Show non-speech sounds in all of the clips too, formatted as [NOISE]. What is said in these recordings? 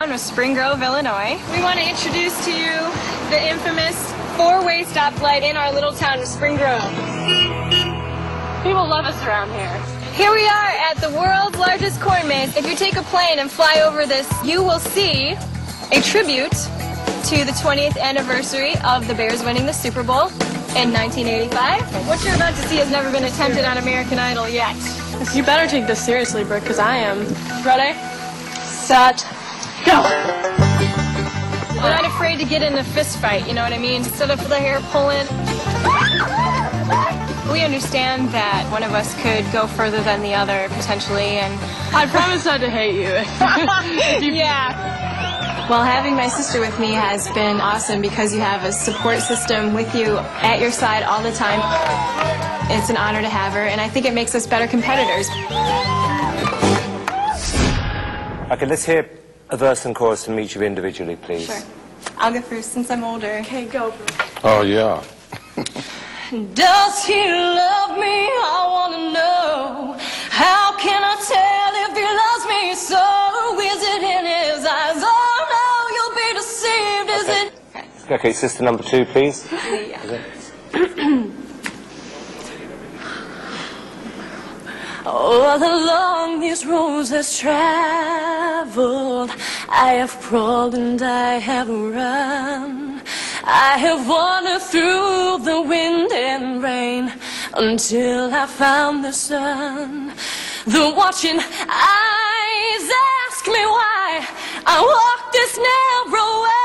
of Spring Grove, Illinois. We want to introduce to you the infamous four-way stoplight in our little town of Spring Grove. People love us around here. Here we are at the world's largest corn maze. If you take a plane and fly over this, you will see a tribute to the 20th anniversary of the Bears winning the Super Bowl in 1985. What you're about to see has never been attempted on American Idol yet. You better take this seriously, Brooke, because I am. Ready? Set. Go! We're not afraid to get in a fist fight, you know what I mean? Instead of the hair pulling. We understand that one of us could go further than the other, potentially, and I promise not to hate you. [LAUGHS] You- yeah. Well, having my sister with me has been awesome because you have a support system with you at your side all the time. It's an honor to have her, and I think it makes us better competitors. Okay, let's hear a verse and chorus from each of you individually, please. Sure. I'll go first since I'm older. Okay, go, Brooke. Oh, yeah. [LAUGHS] Does he love me? I want to know. How can I tell if he loves me so? Is it in his eyes? Oh no, you'll be deceived. Is it? Okay, sister number two, please. [CLEARS THROAT] Oh, all along these roads has traveled, I have crawled and I have run. I have wandered through the wind and rain until I found the sun. The watching eyes ask me why I walk this narrow way.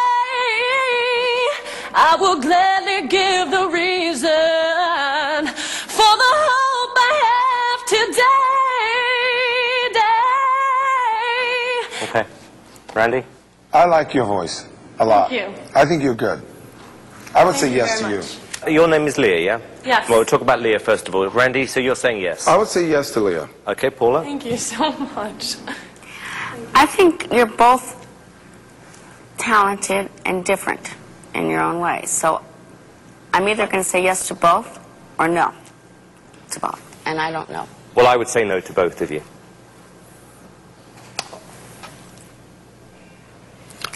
I will gladly give the Okay. Randy? I like your voice a lot. Thank you. I think you're good. I would say you yes to very you. Your name is Leah, yeah? Yes. Well, we'll talk about Leah first of all. Randy, so you're saying yes. I would say yes to Leah. Okay, Paula? Thank you so much. I think you're both talented and different in your own ways. So I'm either going to say yes to both or no to both. And I don't know. Well, I would say no to both of you.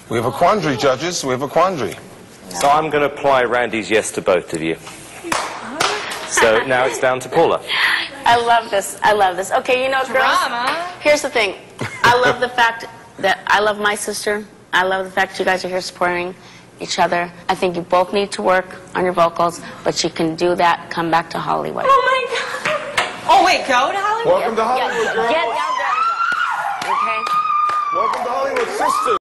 We have a quandary, judges. We have a quandary. So I'm going to apply Randy's yes to both of you. So now it's down to Paula. I love this. I love this. Okay, you know, girls, Drama. here's the thing. I love the fact that I love my sister. I love the fact you guys are here supporting each other. I think you both need to work on your vocals, but you can do that. Come back to Hollywood. Oh my god. Oh wait, go to Hollywood? Welcome to Hollywood, girl. Get out there. Okay? Welcome to Hollywood, sisters.